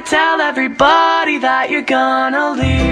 tell everybody that you're gonna leave.